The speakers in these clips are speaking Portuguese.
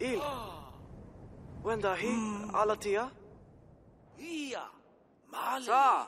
إيل وين داهي؟ على تيا؟ هي معلي سا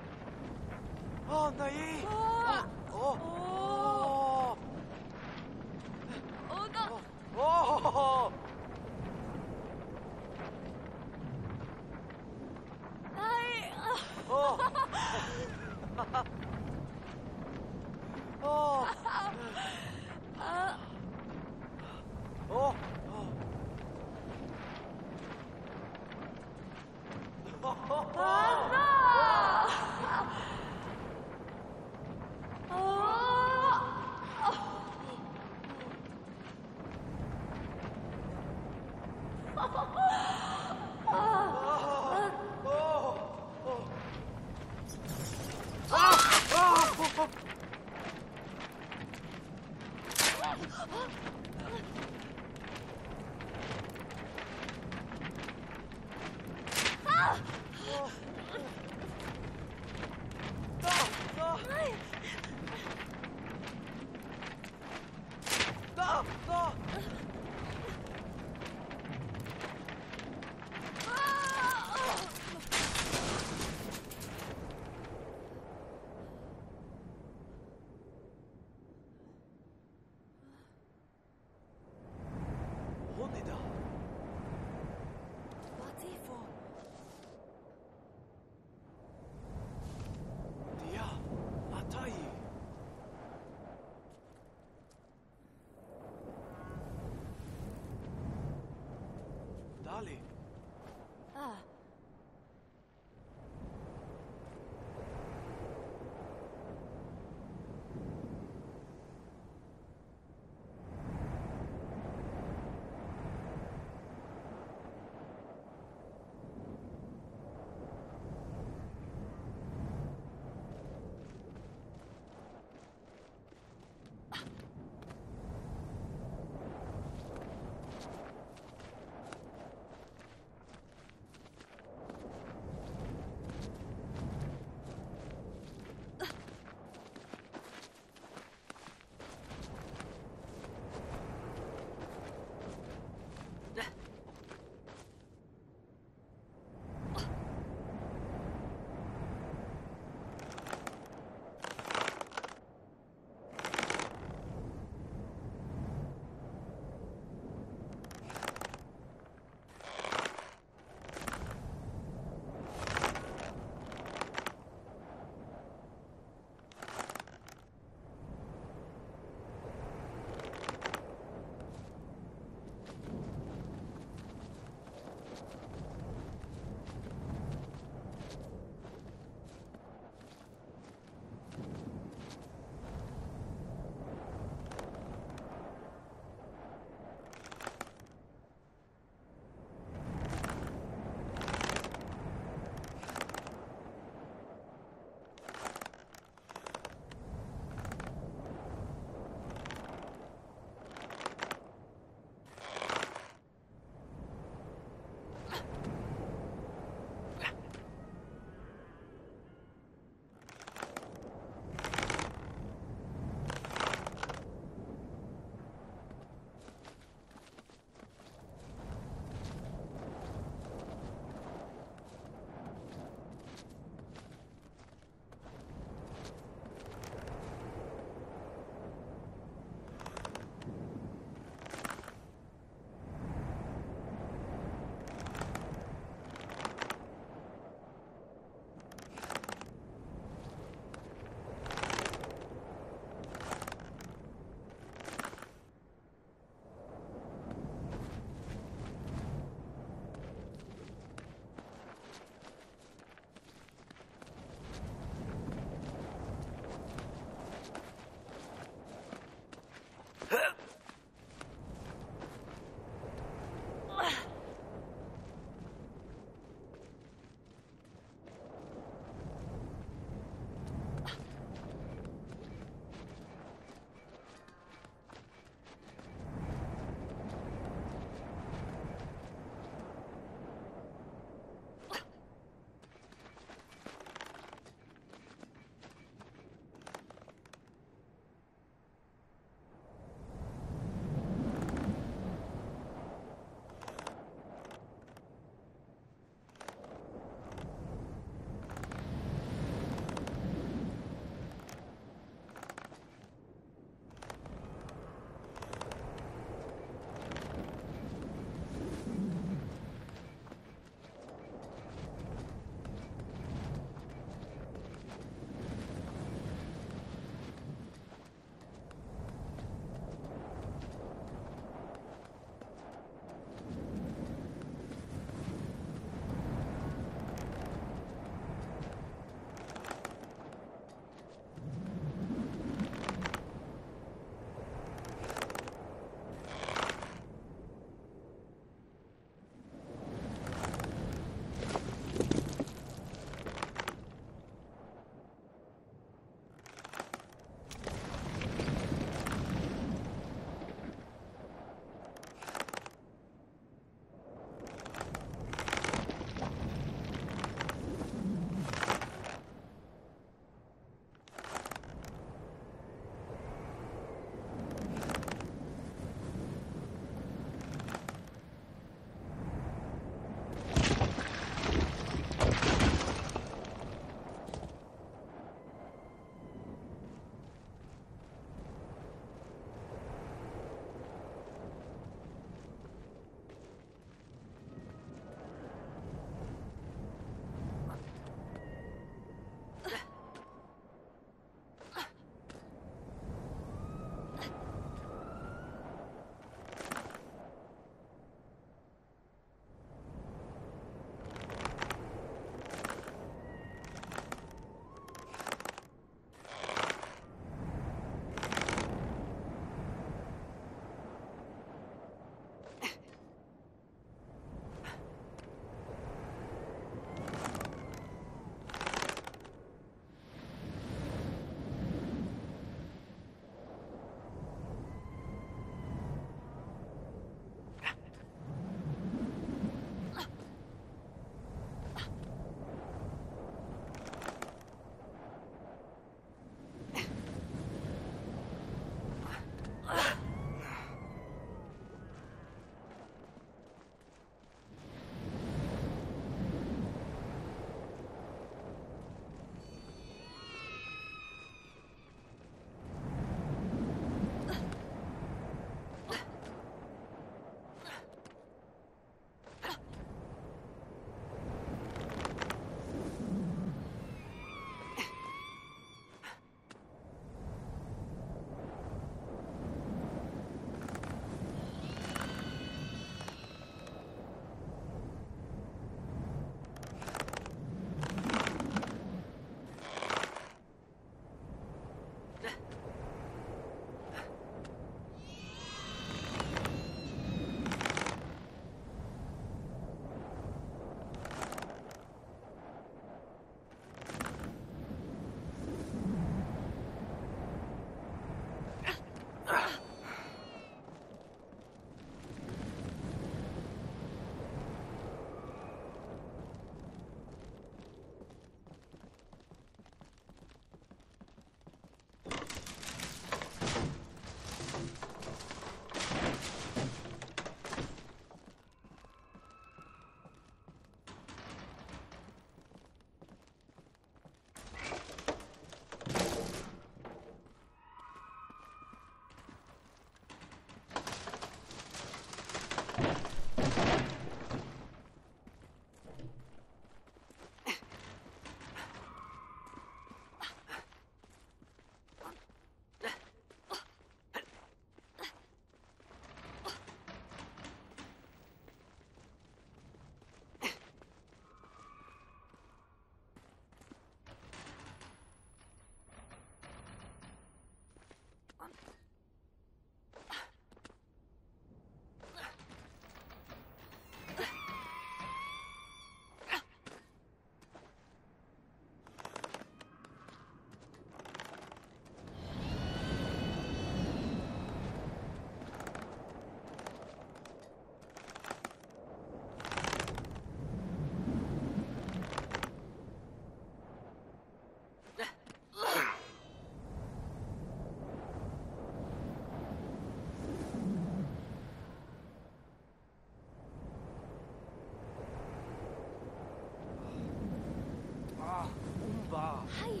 はい。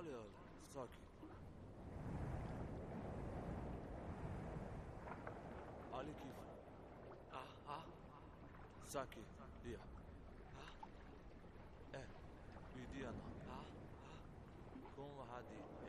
Olha, só aqui. Olha aqui. Ah, ah. Saki, dia. Ah. É, Vidiana. Ah, ah. Com a Hadi.